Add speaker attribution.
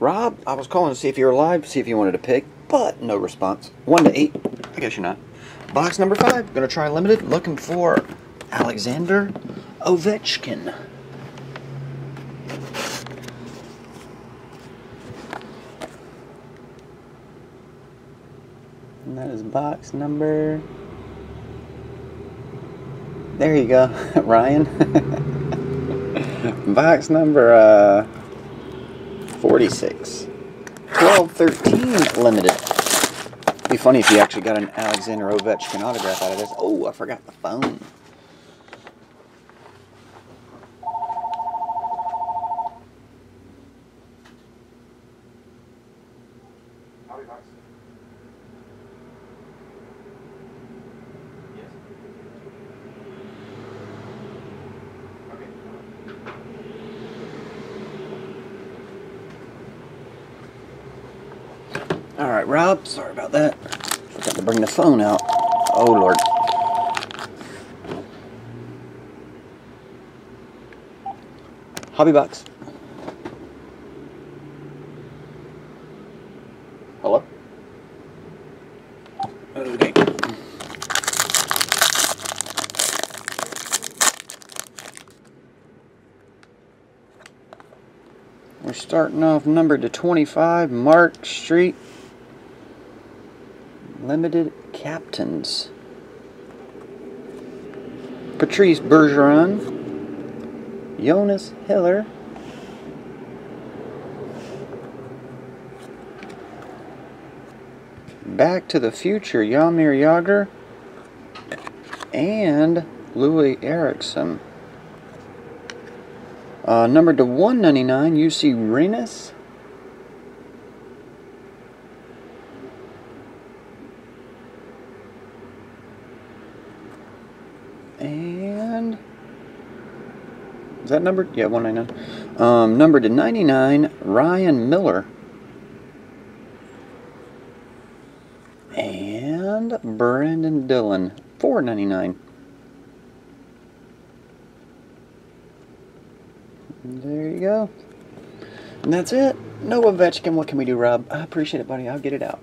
Speaker 1: Rob, I was calling to see if you were alive, see if you wanted to pick, but no response. One to eight. I guess you're not. Box number five. Gonna try limited. Looking for Alexander Ovechkin. And that is box number. There you go, Ryan. box number uh, 46. 12 13 limited. Be funny if you actually got an Alexander Ovechkin autograph out of this. Oh, I forgot the phone. All right, Rob. Sorry about that. Forgot to bring the phone out. Oh Lord. Hobby box. Hello. Okay. We're starting off number to 25, Mark Streit. Limited Captains. Patrice Bergeron. Jonas Hiller. Back to the Future, Jaromir Jagr. And Loui Eriksson. Uh, number to 199, Jussi Rynnas. And is that numbered? Yeah, 199. Um, number to 99, Ryan Miller. And Brenden Dillon, 499. There you go. And that's it. No Ovechkin. What can we do, Rob? I appreciate it, buddy. I'll get it out.